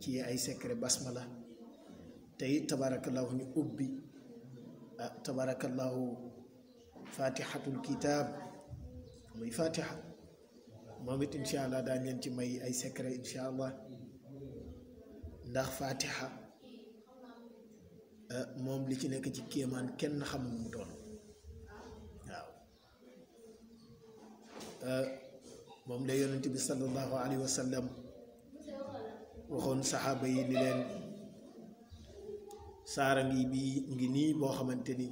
ci ay secret basmala te it tabarakallahu ñu ubbi ah tabarakallahu fatihatul kitab muy fatiha moom it incha allah daañ leen ci may ay secret incha allah ndax fatiha moom li ci nekk ci kéemaan kenn xamul mu doon moom la yonent bi sallallahu alayhi wa sallam waxoon saxaaba yi ni leen saara ngi bii ngi nii boo xamante ni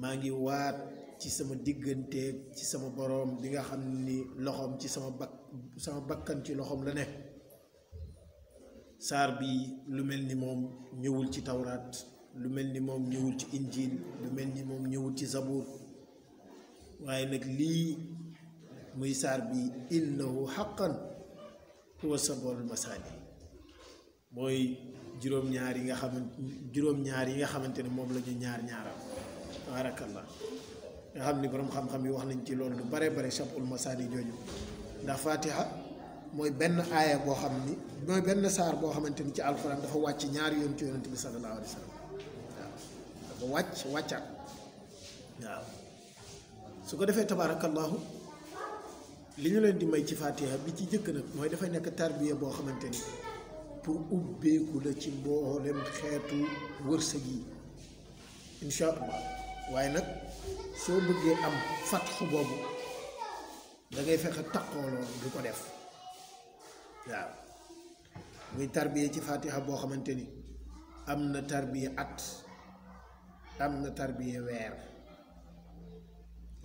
maa ngi waat ci sama diggante ci sama boroom bi nga xam ni loxoom ci sama bak sama bakkan ci loxoom la ne saar bi lu mel ni moom ñëwul ci tawraat lu mel ni moom ñëwul ci injil lu mel ni moom ñëwul ci zabuur waaye nag lii muy saar bi innahu xaqan huwa sabool masaani mooy juróom-ñaar yi nga xamante juróom-ñaar yi nga xamante ne moom la ñu ñaar ñaaram tabaarakallah nga xam ni boroom xam-xam yi wax nañ ci loolu lu bare bare sabul masaani jooju ndax fatiha mooy benn aaya boo xam ni mooy benn saar boo xamante ni ci alxuraan dafa wàcc ñaari yoon ci yonent bi sallallahu alayhi wa sallam waaw dafa wàcc wàccaat waaw su ko defee tabaarakallaahu li ñu leen di may ci fatiha bi ci jëkk nag mooy dafay nekk tarbiya boo xamante ni pour ubbeeku la ci mboolem xeetu wërsëg yi incha allah waaye nag soo bëggee am fatxu boobu da ngay fexe taqoo loolu di ko def waaw muy tarbiya ci fatiha boo xamante ni am na tarbiya at am na tarbiya weer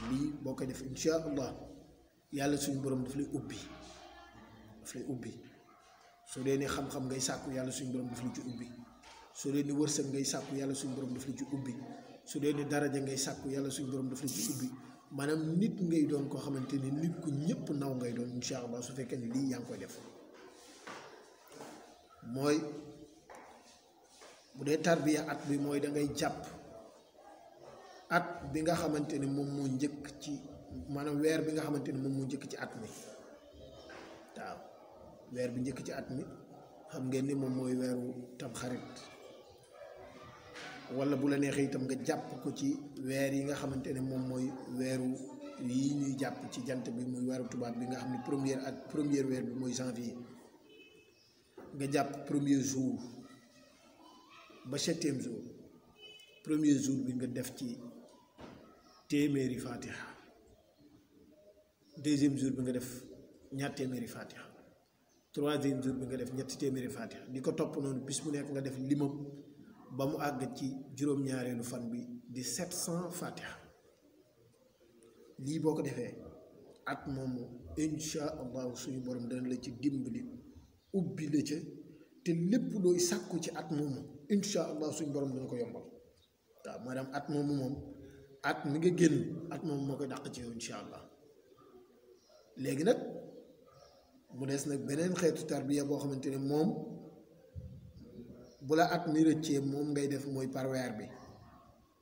lii boo ko def insha allah yàlla suñu borom daf lay ubbi daf lay ubbi su dee ni xam-xam ngay sàkku yàlla suñu borom daf la ci ubbi su dee ni wërsëg ngay sàkku yàlla suñu borom daf la ci ubbi su dee ni daraja ngay sàkku yàlla suñu borom daf la ci ubbi maanaam nit ngay doon koo xamante ni nit ku ñëpp naw ngay doon incha allah su fekkee ni lii yaa ngi koy def mooy bu dee tarbiya at bi mooy da ngay jàpp at bi nga xamante ni moom moo njëkk ci maanaam weer bi nga xamante ni moom moo njëkk ci at mi waaw weer bi njëkk ci at mi xam ngeen ni moom mooy weeru tam xarit wala bu la neexee itam nga jàpp ko ci weer yi nga xamante ne moom mooy weeru yi ñuy jàpp ci jant bi muy weeru tubaab bi nga xam ne première ak première weer bi mooy janvier nga jàpp premier jour ba septième jour premier jour bi nga def ci téeméeri fatiha deuxième jour bi nga def ñaar téeméeri fatiha troisième jour bi nga def ñetti téeméeri fatiha di ko topp noonu bis mu nekk nga def limam ba mu àgg ci juróom-ñaareelu fan bi di sept cent fatiha lii boo ko defee at moomu insha allahu suñu borom dana la ci dimbali ubbi la ca te lépp looy sàkku ci at moomu insha allah suñu borom dana ko yombal waaw maanaam at moomu moom at mi nga génn at moomu moo koy dàq ci yow insha allah léegi nag mu des nag beneen xeetu tarbiya boo xamante ne moom bu la at mi rëccee moom ngay def mooy par weer bi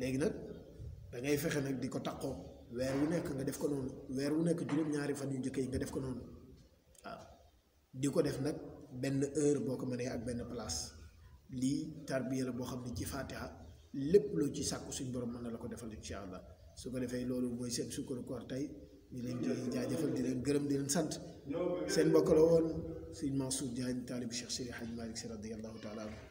léegi nag da ngay fexe nag di ko taqoo weer wu nekk nga def ko noonu weer wu nekk juróom-ñaari fan yu njëkk yi nga def ko noonu waaw di ko def nag benn heure boo ko mënee ak benn place lii tarbiya la boo xam ne ci fatiha lépp loo ci sàkku suñ borom mën na la ko defal incha allah su ko defee loolu mooy seen sukkaru koor tey ñu leen di jaajëfal di leen gërëm di leen sant seen mbokk la woon sëñ Mansour Diagne taalib Cheikh Seydi Hadj Malick Sy radiyallahu taala anhu